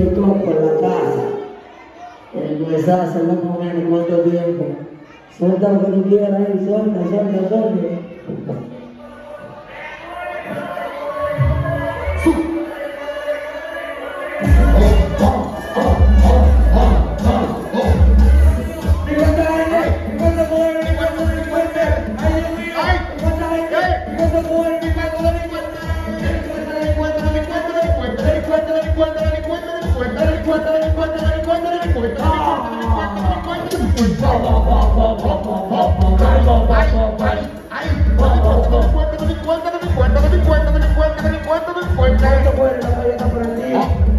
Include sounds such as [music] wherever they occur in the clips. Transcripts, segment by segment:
quietos la casa. Tiempo. Suelta lo que tú quieras ahí, suelta, suelta, suelta. Cuéntame, Cuéntame, cuéntame, cuéntame, cuéntame, cuéntame, cuéntame, cuéntame, cuéntame, cuéntame, cuéntame,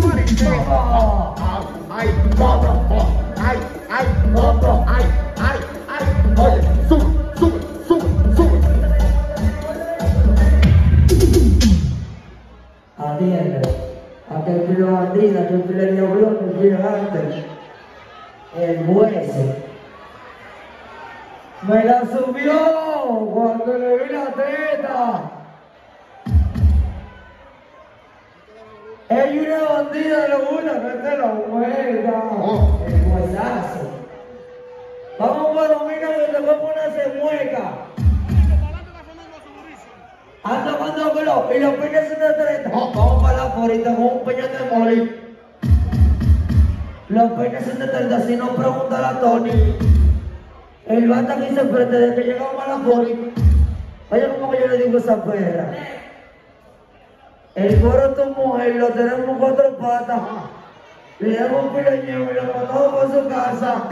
somebody say, oh, I, I, mother, oh, I, I, mother, lo que le dio antes, el hueso. Me la subió cuando le vi la teta. Hay una bandida de una que te la muerda. El huesazo. Vamos para dominar que te voy a ponerse mueca. Anda cuando velo y los peñas son de 30. Vamos para la forita con un peñón de moli. Los peñas son de 30, si no pregunta a Tony. El bata aquí se enfrente de que llegamos a la fori. Oye, como que yo le digo esa perra. El coro tu mujer lo tenemos cuatro patas. Le damos un pireñeo y lo mandamos para su casa.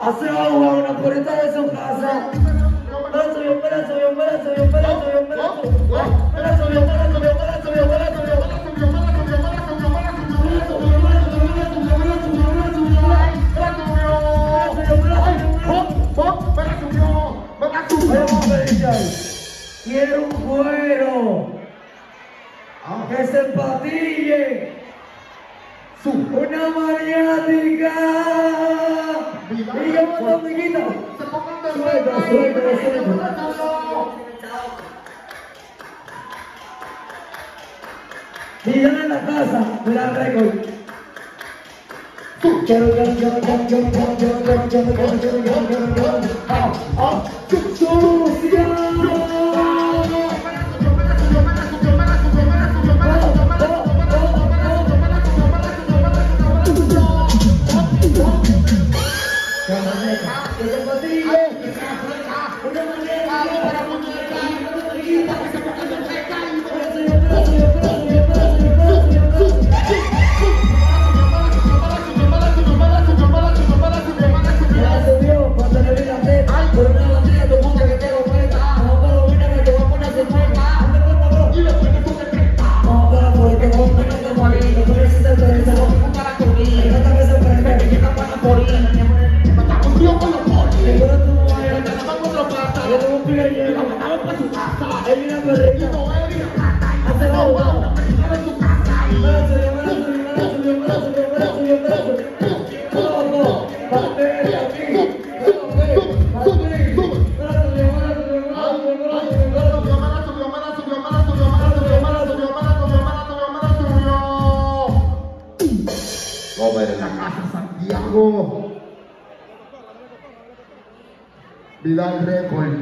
Hace agua una puerta de su casa. Quiero un cuero se empatille. Una maniática. Digamos, amiguita. Suelta, suelta, suelta. Dígale en la casa, la récord. Quiero, Thank [laughs] you. Vidal Record.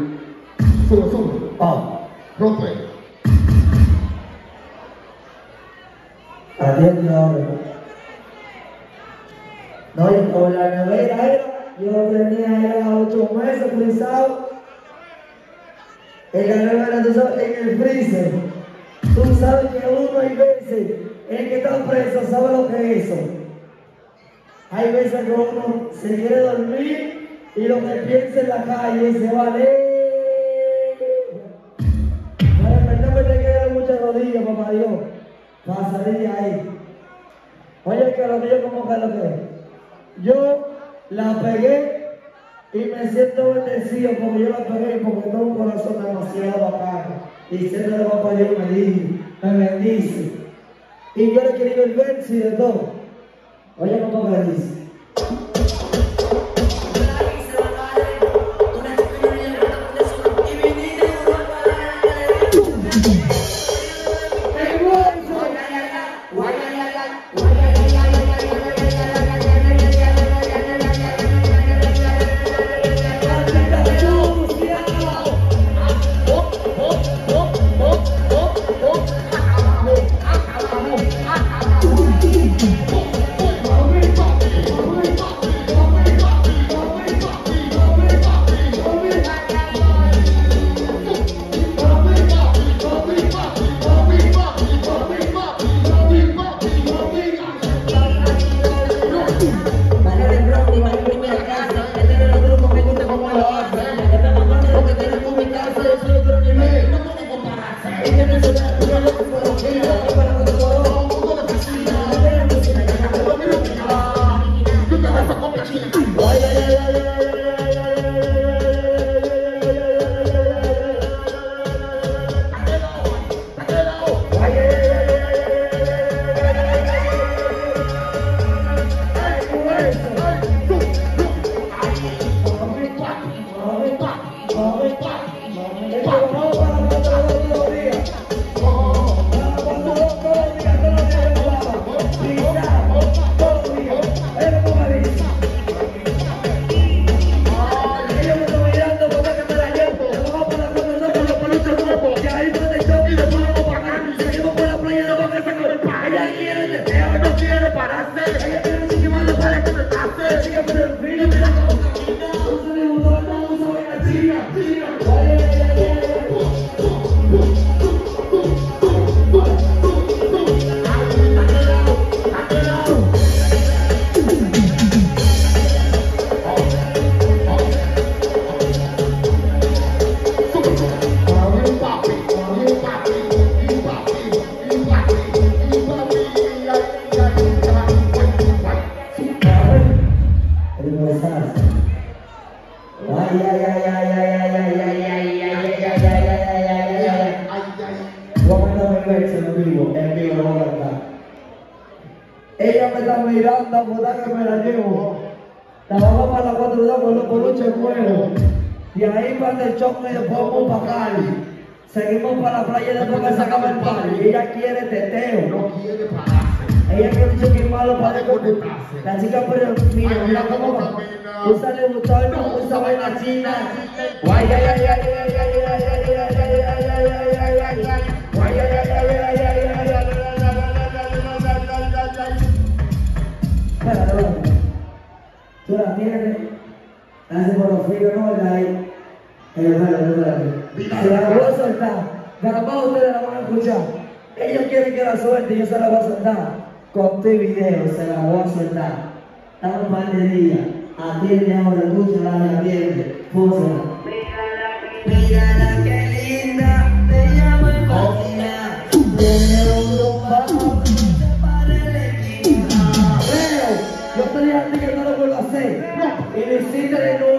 Sube, sube. Ah, Rompe. No, con la nevera era, yo tenía era ocho meses frisado. En la nevera, tú sabes, en el freezer. Tú sabes que uno hay veces, el que está preso sabe lo que es eso. Hay veces que uno se quiere dormir y lo que piensa en la calle se va lejos. Pero verdad me te quedan muchas rodillas, papá Dios, de ahí. Oye, que lo que como que lo que yo la pegué Y me siento bendecido porque yo la pegué porque tengo un corazón demasiado bacano. Y siempre de papá Dios me dice, me bendice. Y yo le quería el verso y de todo. Oye, ¿cómo me dice? Thank you. Ella me está mirando, por que me la llevo. La vamos para la 4 2 con los coluches de cuero. Y ahí para el choque y después vamos para Cali. Seguimos para la playa después se acaba el party. Ella quiere teteo. No quiere pararse. Ella quiere un chiquín malo para desconectarse. La chica pero mira, mira cómo va. No usa vaina china. Guay, ay, ay, ay, ay, ay, ay, ay, ay, ay, ay, ay, ay, ay, ay, ay, ay. Guay, ay, ay, ay, ay, ay, ay, ay, ay, ay. Espérate, espérate. Tú la tienes. Hace por los fríos, no la hay. Eh, espérate, espérate. Se la voy a soltar. Capaz ustedes la van a escuchar. Ellos quieren que la suelte y yo se la voy a soltar. Montevideo, Zaragoza está. Estamos pandemia. Este atiende ahora, escucha la de ambiente. Pósala. Mírala que linda, te llamo en cocina. Tiene un dos bajos, para en la esquina. Yo te dije a ti que no lo vuelvo a hacer. No. Y lo hiciste de nuevo.